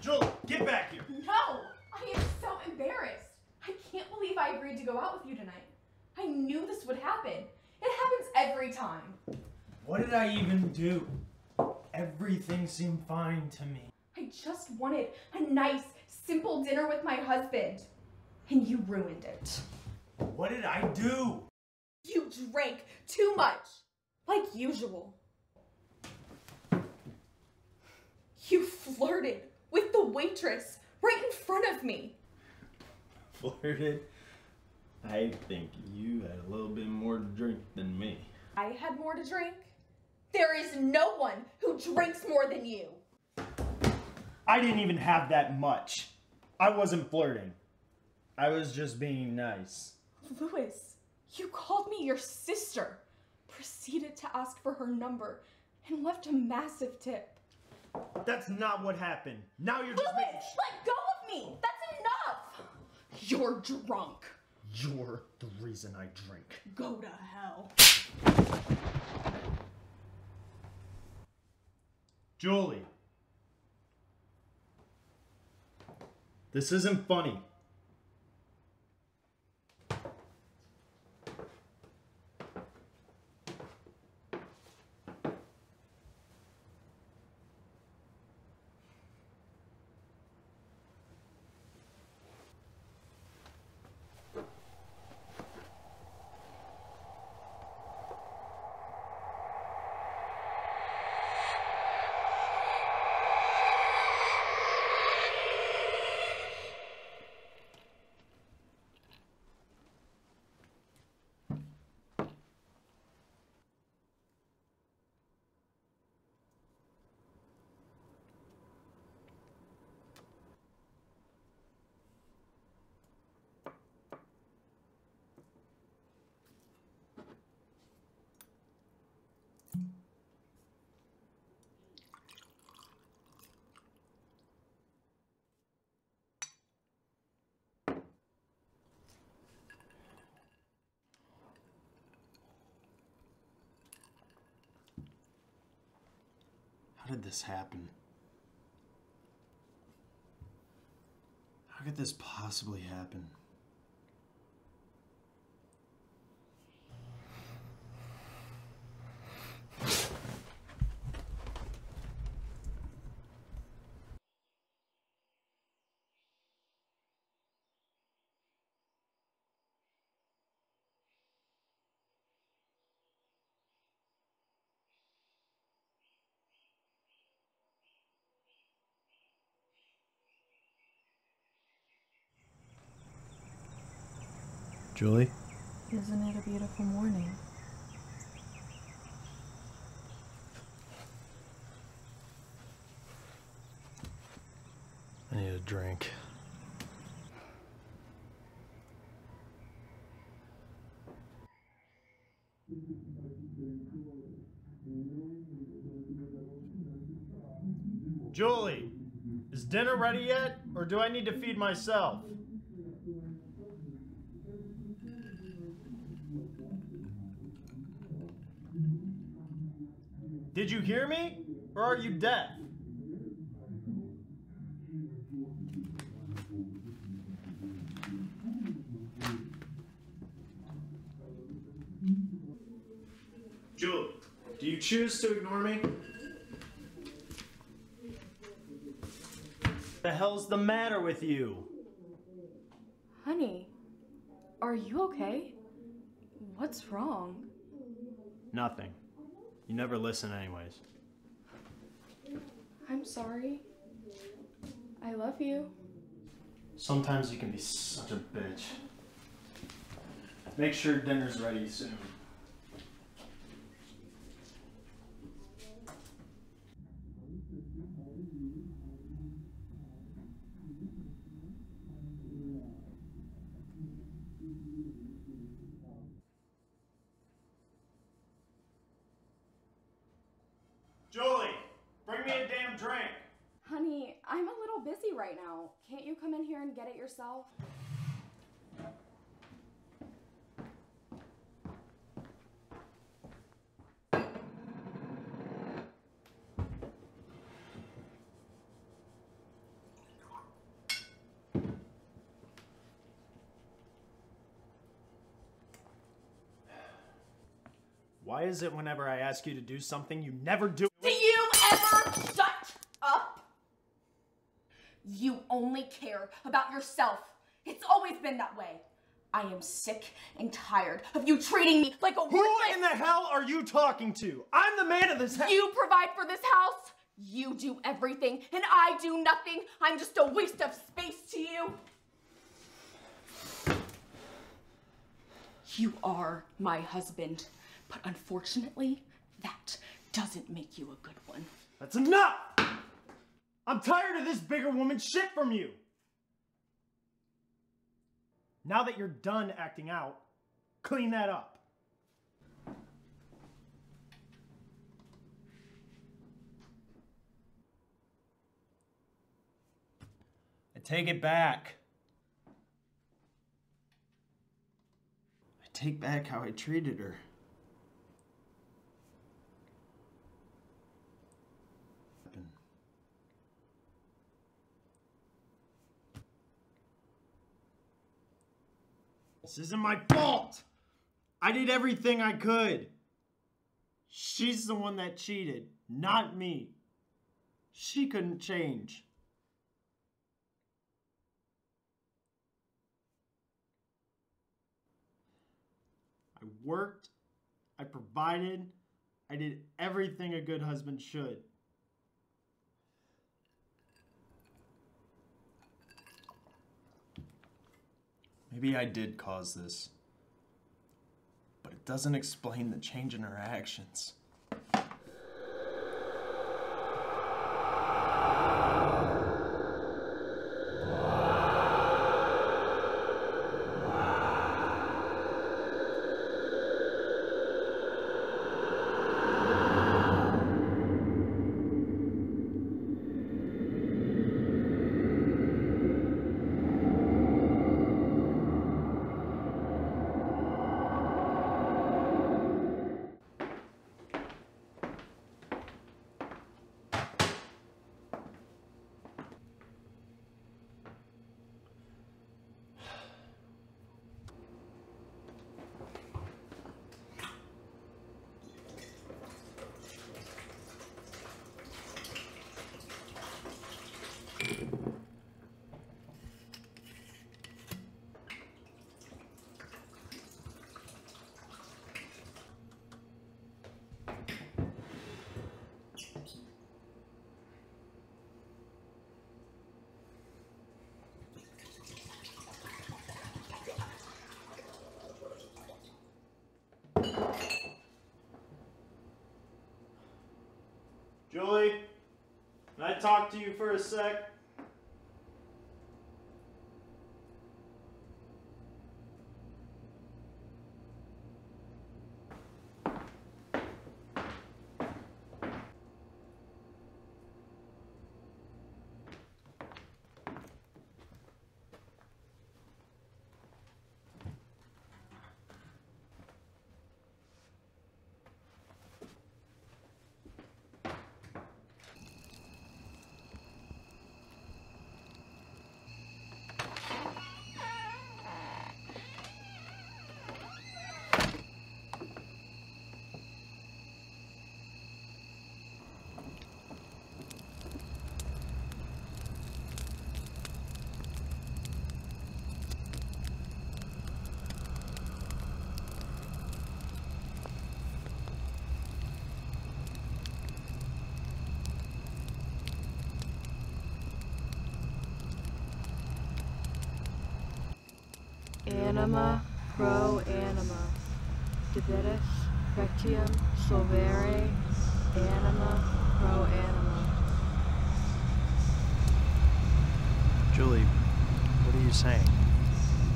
Julie, get back here. No! I am so embarrassed. I can't believe I agreed to go out with you tonight. I knew this would happen. It happens every time. What did I even do? Everything seemed fine to me. I just wanted a nice, simple dinner with my husband. And you ruined it. What did I do? You drank too much, like usual. You flirted with the waitress right in front of me. Flirted? I think you had a little bit more to drink than me. I had more to drink. There is no one who drinks more than you. I didn't even have that much. I wasn't flirting. I was just being nice. Louis, you called me your sister, proceeded to ask for her number, and left a massive tip. That's not what happened. Now you're just Louis, making let go of me! That's enough! You're drunk. You're the reason I drink. Go to hell. Julie. This isn't funny. Did this happen? How could this possibly happen? Julie? Isn't it a beautiful morning? I need a drink. Julie, is dinner ready yet? Or do I need to feed myself? Did you hear me? Or are you deaf? Julie, do you choose to ignore me? The hell's the matter with you? Honey, are you okay? What's wrong? Nothing. You never listen, anyways. I'm sorry. I love you. Sometimes you can be such a bitch. Make sure dinner's ready soon. drink. Honey, I'm a busy right now. Can't you come in here and get it yourself? Why is it whenever I ask you to do something, you never do Do you ever shut up? You only care about yourself. It's always been that way. I am sick and tired of you treating me like a Who worthless. in the hell are you talking to? I'm the man of this house. You provide for this house. You do everything, and I do nothing. I'm just a waste of space to you. You are my husband, but unfortunately, that doesn't make you a good one. That's enough! I'm tired of this bigger woman shit from you. Now that you're done acting out, clean that up. I take it back. I take back how I treated her. This isn't my fault. I did everything I could. She's the one that cheated, not me. She couldn't change. I worked, I provided, I did everything a good husband should. Maybe I did cause this. But it doesn't explain the change in her actions. Julie, can I talk to you for a sec? Anima pro anima. Divitis rectium solvere anima pro anima. Julie, what are you saying?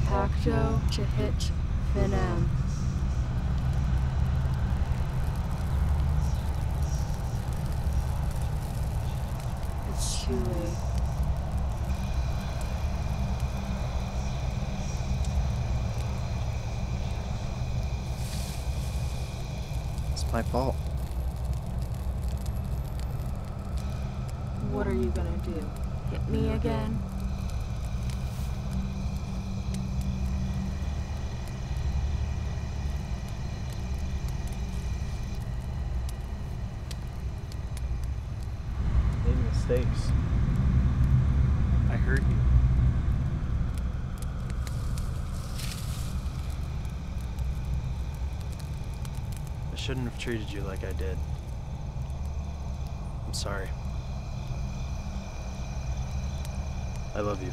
Pacto chihit finem. too late. My fault. What are you gonna do? Hit me again? Made mistakes. I hurt you. I shouldn't have treated you like I did. I'm sorry. I love you.